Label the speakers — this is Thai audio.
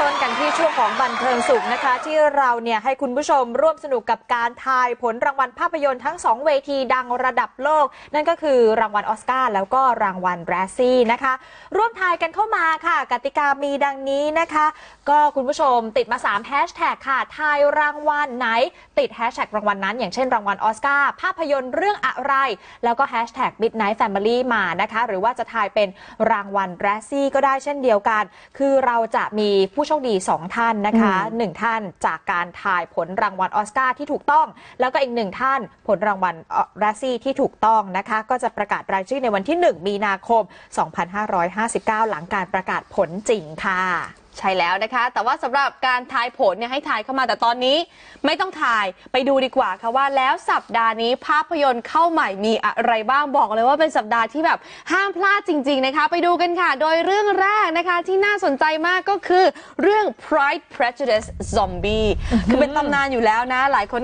Speaker 1: ต้นกันที่ช่วงของบันเทิงสุขนะคะ ที่เราเนี่ยให้คุณผู้ชมร่วมสนุกกับการทายผลรางวัลภาพยนตร์ทั้ง 2 เวทีดังระดับโลก นั่นก็คือรางวัลออสการ์แล้วก็รางวัลแรซซี่นะคะ ร่วมทายกันเข้ามาค่ะ กติกามีดังนี้นะคะ ก็คุณผู้ชมติดมา3แฮชแท็กค่ะ ทายรางวัลไหน ติดแฮชแท็กรางวัลนั้น อย่างเช่นรางวัลออสการ์ภาพยนตร์เรื่องอะไร แล้วก็แฮชแท็ก Midnight Family มานะคะ หรือว่าจะทายเป็นรางวัลแรซซี่ก็ได้เช่นเดียวกัน คือเราจะมีผู้โชคดี 2 ท่านนะคะหนึ่งท่านจากการทายผลรางวัลออสการ์ที่ถูกต้อง แล้วก็อีกหนึ่งท่านผลรางวัลแรซซี่ที่ถูกต้องนะคะ ก็จะประกาศรายชื่อในวันที่ 1 มีนาคม 2559 หลังการประกาศผลจริงค่ะ
Speaker 2: ใช่แล้วนะคะ แต่ว่าสำหรับการทายผลเนี่ยให้ทายเข้ามาแต่ตอนนี้ไม่ต้องทายไปดูดีกว่าค่ะว่าแล้วสัปดาห์นี้ภาพยนตร์เข้าใหม่มีอะไรบ้างบอกเลยว่าเป็นสัปดาห์ที่แบบห้ามพลาดจริง ๆนะคะ ไปดูกันค่ะ โดยเรื่องแรกนะคะที่น่าสนใจมากก็คือเรื่อง Pride Prejudice Zombie คือเป็นตำนานอยู่แล้วนะหลายคน